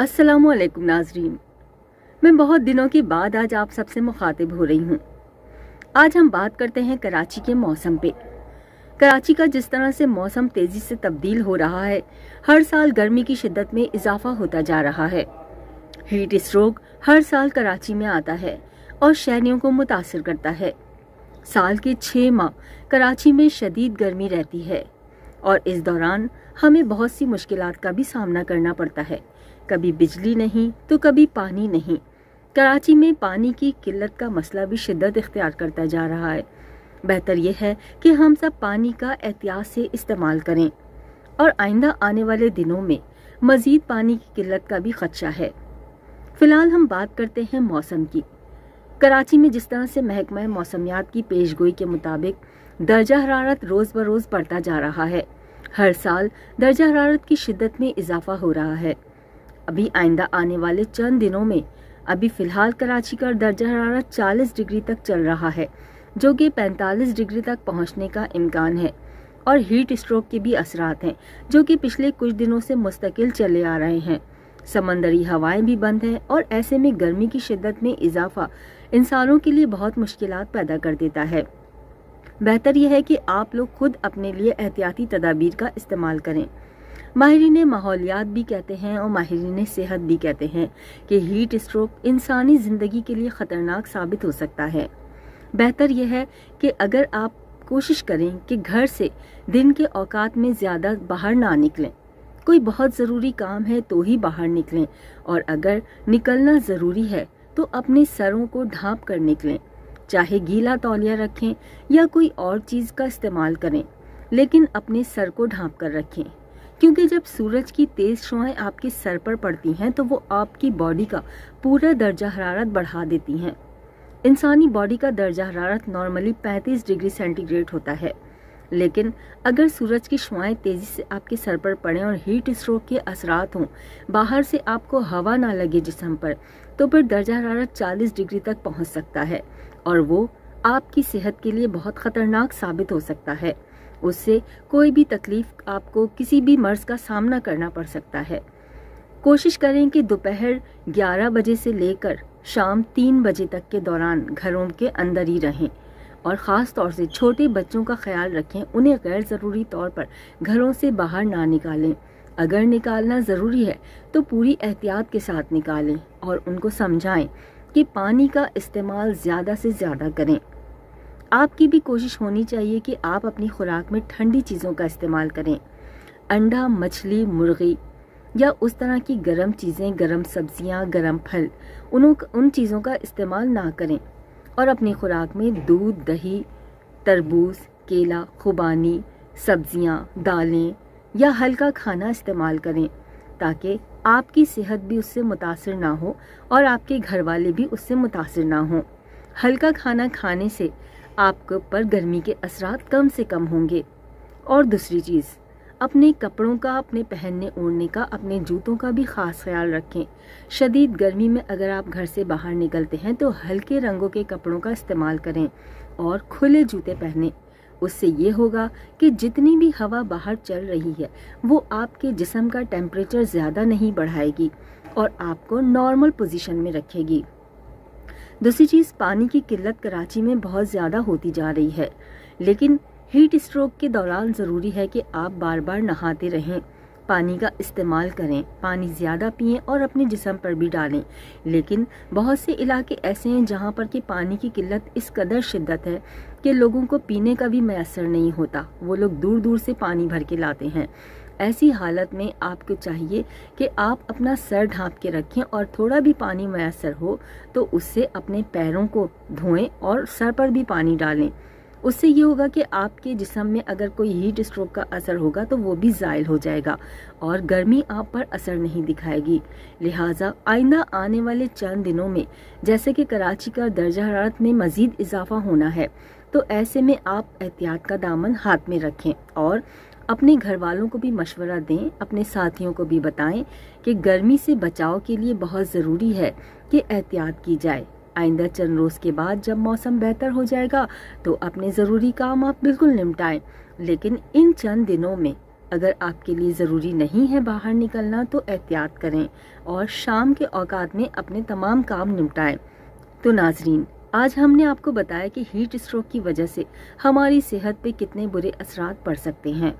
असलकुम नाजरीन। मैं बहुत दिनों के बाद आज आप सबसे मुखातिब हो रही हूँ। आज हम बात करते हैं कराची के मौसम पे। कराची का जिस तरह से मौसम तेज़ी से तब्दील हो रहा है, हर साल गर्मी की शिद्दत में इजाफा होता जा रहा है। हीट स्ट्रोक हर साल कराची में आता है और शहरियों को मुतासर करता है। साल के छह माह कराची में शदीद गर्मी रहती है और इस दौरान हमें बहुत सी मुश्किल का भी सामना करना पड़ता है। कभी बिजली नहीं तो कभी पानी नहीं। कराची में पानी की किल्लत का मसला भी शिद्दत इख्तियार करता जा रहा है। बेहतर यह है कि हम सब पानी का एहतियात से इस्तेमाल करें। और आइंदा आने वाले दिनों में मजीद पानी की किल्लत का भी खदशा है। फ़िलहाल हम बात करते हैं मौसम की। कराची में जिस तरह से महकमा मौसमियात की पेशगोई के मुताबिक दर्जा हरारत रोज़ बरोज़ बढ़ता जा रहा है। हर साल दर्जा हरारत की शिद्दत में इजाफा हो रहा है। अभी आइंदा आने वाले चंद दिनों में, अभी फ़िलहाल कराची का दर्जा हरारत 40 डिग्री तक चल रहा है, जो कि 45 डिग्री तक पहुँचने का इम्कान है। और हीट स्ट्रोक के भी असरात हैं, जो कि पिछले कुछ दिनों से मुस्तकिल चले आ रहे हैं। समंदरी हवाएँ भी बंद हैं और ऐसे में गर्मी की शिद्दत में इजाफा इंसानों के लिए बहुत मुश्किल पैदा कर देता है। बेहतर यह है कि आप लोग खुद अपने लिए एहतियाती तदाबीर का इस्तेमाल करें। माहरीन माहौलियात भी कहते हैं और माहरीन सेहत भी कहते हैं कि हीट स्ट्रोक इंसानी ज़िंदगी के लिए ख़तरनाक साबित हो सकता है। बेहतर यह है कि अगर आप कोशिश करें कि घर से दिन के औकात में ज़्यादा बाहर ना निकलें। कोई बहुत ज़रूरी काम है तो ही बाहर निकलें और अगर निकलना ज़रूरी है तो अपने सरों को ढांप कर निकलें। चाहे गीला तौलिया रखें या कोई और चीज़ का इस्तेमाल करें, लेकिन अपने सर को ढांप कर रखें। क्योंकि जब सूरज की तेज शुआएँ आपके सर पर पड़ती हैं तो वो आपकी बॉडी का पूरा दर्जा हरारत बढ़ा देती हैं। इंसानी बॉडी का दर्जा हरारत नॉर्मली 35 डिग्री सेंटीग्रेड होता है। लेकिन अगर सूरज की शुआएँ तेज़ी से आपके सर पर पड़े और हीट स्ट्रोक के असरात हों, बाहर से आपको हवा ना लगे जिसम पर तो फिर दर्जा हरारत 40 डिग्री तक पहुँच सकता है, और वो आपकी सेहत के लिए बहुत खतरनाक साबित हो सकता है। उससे कोई भी तकलीफ़ आपको किसी भी मर्ज का सामना करना पड़ सकता है। कोशिश करें कि दोपहर 11 बजे से लेकर शाम 3 बजे तक के दौरान घरों के अंदर ही रहें। और ख़ास तौर से छोटे बच्चों का ख्याल रखें, उन्हें गैर ज़रूरी तौर पर घरों से बाहर ना निकालें। अगर निकालना ज़रूरी है तो पूरी एहतियात के साथ निकालें और उनको समझाएँ कि पानी का इस्तेमाल ज़्यादा से ज़्यादा करें। आपकी भी कोशिश होनी चाहिए कि आप अपनी खुराक में ठंडी चीज़ों का इस्तेमाल करें। अंडा, मछली, मुर्गी या उस तरह की गर्म चीज़ें, गर्म सब्ज़ियाँ, गर्म फल, उन उन चीज़ों का इस्तेमाल ना करें। और अपनी खुराक में दूध, दही, तरबूज, केला, खुबानी, सब्ज़ियाँ, दालें या हल्का खाना इस्तेमाल करें ताकि आपकी सेहत भी उससे मुतासर ना हो और आपके घर वाले भी उससे मुतासर ना हों। हल्का खाना खाने से आपके ऊपर गर्मी के असरात कम से कम होंगे। और दूसरी चीज़ अपने कपड़ों का, अपने पहनने ओढ़ने का, अपने जूतों का भी ख़ास ख्याल रखें। शदीद गर्मी में अगर आप घर से बाहर निकलते हैं तो हल्के रंगों के कपड़ों का इस्तेमाल करें और खुले जूते पहने। उससे ये होगा कि जितनी भी हवा बाहर चल रही है, वो आपके जिसम का टेम्परेचर ज़्यादा नहीं बढ़ाएगी और आपको नॉर्मल पोजीशन में रखेगी। दूसरी चीज़, पानी की किल्लत कराची में बहुत ज़्यादा होती जा रही है। लेकिन हीट स्ट्रोक के दौरान ज़रूरी है कि आप बार बार नहाते रहें, पानी का इस्तेमाल करें, पानी ज़्यादा पिए और अपने जिसम पर भी डालें। लेकिन बहुत से इलाके ऐसे हैं जहाँ पर कि पानी की किल्लत इस कदर शिद्दत है कि लोगों को पीने का भी मैसर नहीं होता, वो लोग दूर दूर से पानी भर के लाते हैं। ऐसी हालत में आपको चाहिए कि आप अपना सर ढांप के रखें और थोड़ा भी पानी मैसर हो तो उससे अपने पैरों को धोएँ और सर पर भी पानी डालें। उससे ये होगा कि आपके जिसम में अगर कोई हीट स्ट्रोक का असर होगा तो वो भी ज़ायल हो जाएगा और गर्मी आप पर असर नहीं दिखाएगी। लिहाजा आइंदा आने वाले चंद दिनों में, जैसे कि कराची का दर्जा हरारत में मजीद इजाफा होना है तो ऐसे में आप एहतियात का दामन हाथ में रखें और अपने घर वालों को भी मशवरा दें, अपने साथियों को भी बताएँ कि गर्मी से बचाव के लिए बहुत ज़रूरी है कि एहतियात की जाए। आइंदा चंद रोज़ के बाद जब मौसम बेहतर हो जाएगा तो अपने ज़रूरी काम आप बिल्कुल निपटाएँ। लेकिन इन चंद दिनों में अगर आपके लिए ज़रूरी नहीं है बाहर निकलना तो एहतियात करें और शाम के औकात में अपने तमाम काम निपटाएँ। तो नाजरीन, आज हमने आपको बताया कि हीट स्ट्रोक की वजह से हमारी सेहत पे कितने बुरे असरात पड़ सकते हैं।